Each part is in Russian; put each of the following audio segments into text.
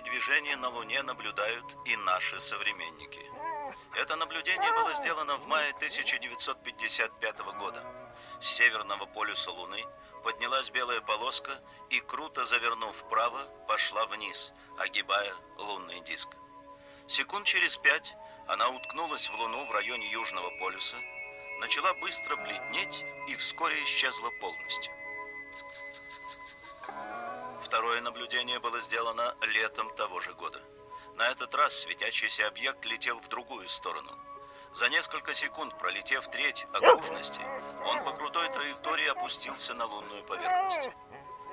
движение на Луне наблюдают и наши современники. Это наблюдение было сделано в мае 1955 года. С северного полюса Луны поднялась белая полоска и, круто завернув вправо, пошла вниз, огибая лунный диск. Секунд через пять она уткнулась в Луну в районе Южного полюса, начала быстро бледнеть и вскоре исчезла полностью. Второе наблюдение было сделано летом того же года. На этот раз светящийся объект летел в другую сторону. За несколько секунд, пролетев треть окружности, он по крутой траектории опустился на лунную поверхность.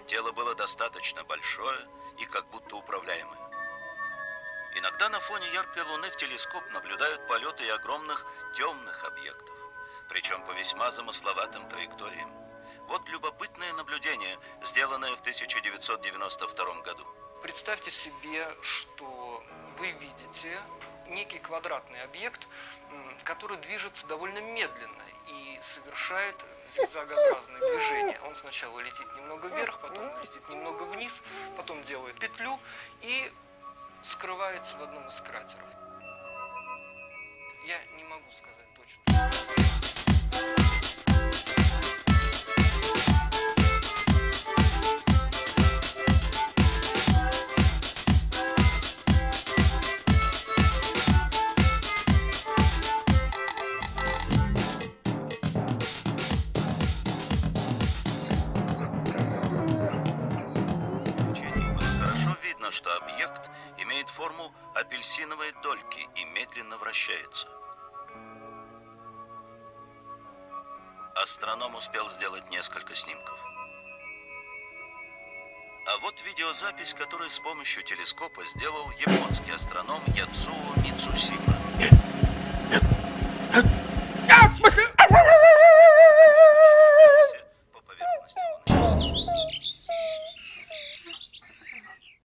Тело было достаточно большое и как будто управляемое. Иногда на фоне яркой луны в телескоп наблюдают полеты огромных темных объектов, причем по весьма замысловатым траекториям. Вот любопытное наблюдение, сделанное в 1992 году. Представьте себе, что вы видите некий квадратный объект, который движется довольно медленно и совершает зигзагообразные движения. Он сначала летит немного вверх, потом летит немного вниз, потом делает петлю и скрывается в одном из кратеров. Я не могу сказать точно. Видно, что объект имеет форму апельсиновой дольки и медленно вращается. Астроном успел сделать несколько снимков. А вот видеозапись, которую с помощью телескопа сделал японский астроном Яцуо Мицусима.